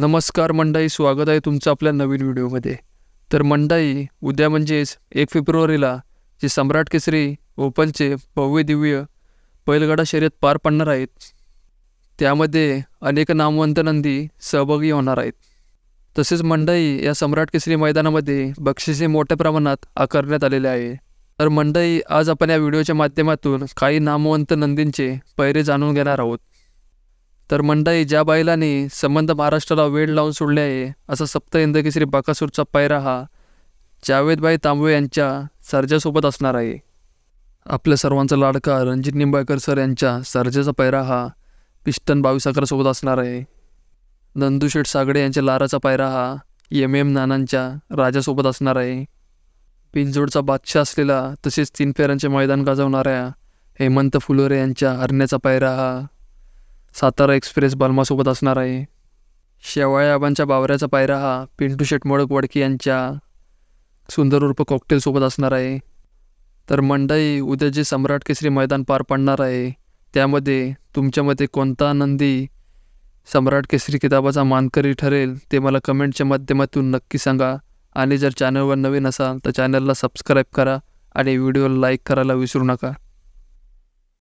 नमस्कार मंडई स्वागत आहे तुमचं आपल्या नवीन व्हिडिओमध्ये. तर मंडई उद्या म्हणजेच एक फेब्रुवारीला जे सम्राट केसरी ओपनचे भव्य दिव्य बैलगाडा शर्यत पार पडणार आहेत त्यामध्ये अनेक नामवंत नंदी सहभागी होणार आहेत. तसेच मंडई या सम्राट केसरी मैदानामध्ये बक्षिसे मोठ्या प्रमाणात आकारण्यात आलेले आहे. तर मंडई आज आपण या व्हिडिओच्या माध्यमातून काही नामवंत नंदींचे पैरे जाणून घेणार आहोत. तर मंडई ज्या बैलाने संबंध महाराष्ट्राला वेळ लावून सोडले आहे असा सप्त इंदकेसरी बाकासूरचा पायरा हा जावेदबाई तांबवे यांच्या सर्जासोबत असणार आहे. आपल्या सर्वांचा लाडका रणजित निंबाळकर सर यांच्या सर्जाचा पायरा हा पिस्टन बावीस अकरासोबत असणार आहे. नंदूशेठ सागडे यांच्या लाराचा पायरा हा एम एम नानांच्या राजासोबत असणार आहे. पिंजोडचा बादशाह असलेला तसेच तीन फेऱ्यांचे मैदान गाजवणाऱ्या हेमंत फुलोरे यांच्या हरण्याचा पायरा हा सातारा एक्सप्रेस बल्मासोबत असणार आहे. शेवाळ्या आबांच्या बावऱ्याचा पायरा हा पिंटू शेट मोडक वडके यांच्या सुंदर उर्फ कॉकटेलसोबत असणार आहे. तर मंडई उद्या जे सम्राट केसरी मैदान पार पडणार आहे. त्यामध्ये तुमच्यामध्ये कोणता नंदी सम्राट केसरी किताबाचा मानकरी ठरेल ते मला कमेंटच्या माध्यमातून नक्की सांगा. आणि जर चॅनलवर नवीन असाल तर चॅनलला सबस्क्राईब करा आणि व्हिडिओला लाईक करायला विसरू नका.